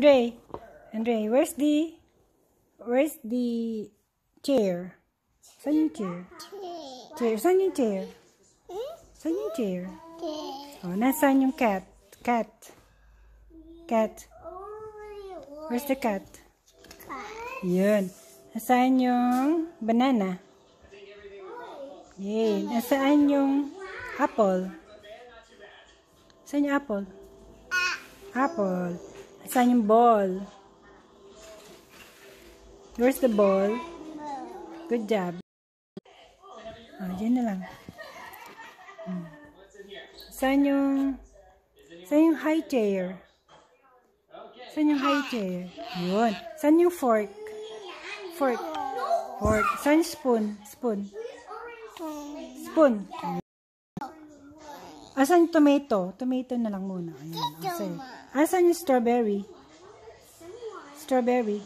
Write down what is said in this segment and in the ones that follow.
Andre, Andre, where's the, where's the chair? Saan yung chair? Chair, saan yung chair? Saan yung chair? Oh, nasaan yung cat? Cat. Cat. Where's the cat? Yun. Nasaan yung banana? Yay. Nasaan yung apple? Saan yung apple? Apple. Nasaan yung ball? Where's the ball? Good job. Oh, dyan na lang. Hmm. Saan yung saan yung high chair? Saan yung high chair? Yun. Saan yung fork? Fork. Fork. Saan yung spoon? Spoon. Spoon. Asan yung tomato? Tomato na lang muna. Ayan. Asan, asan yung strawberry? Strawberry.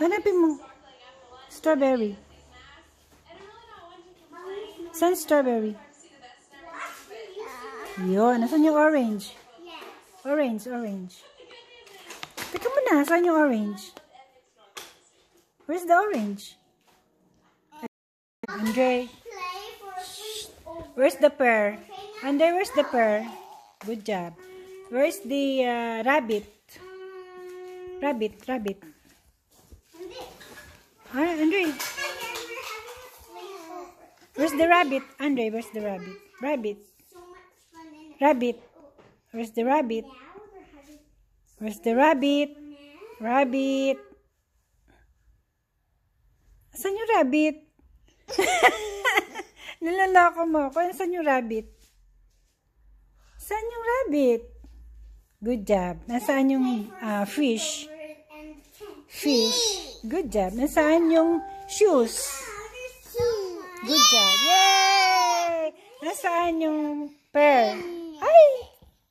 Hanapin mo. Strawberry. Saan strawberry? Yun. Nasaan yung orange? Orange, orange. Teka mo na. Saan yung orange? Where's the orange? Andre. Where's the pear? Andre, where's the pear? Good job. Where's the uh, rabbit? Rabbit, rabbit. Ah, Andre. Where's the rabbit? Andre, where's the rabbit? Rabbit. Rabbit. Where's the rabbit? Where's the rabbit? Rabbit. Saan yung rabbit? Nilalako mo ako. Saan yung rabbit? Saan yung rabbit? Good job. Nasaan yung uh, fish? Fish. Good job. Nasaan yung shoes? Good job. Yay! Nasaan yung pear? Ay!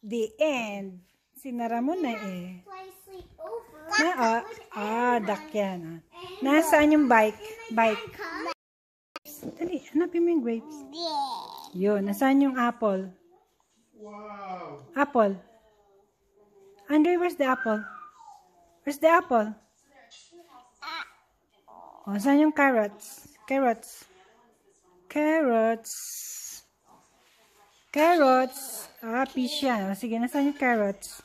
The end. Sinara mo na eh. Na, ah, ah, duck yan. Ah. Nasaan yung bike? Bike. Dali, hanapin mo yung grapes. Yun, nasaan yung apple? Wow. Apple. Andre, where's the apple? Where's the apple? Oh, saan yung carrots? Carrots. Carrots. Carrots. Ah, fish yan. O, sige, nasaan yung carrots?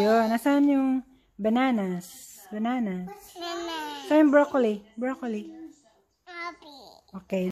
Yun, nasaan yung bananas? Bananas. Saan yung broccoli? Broccoli. Okay.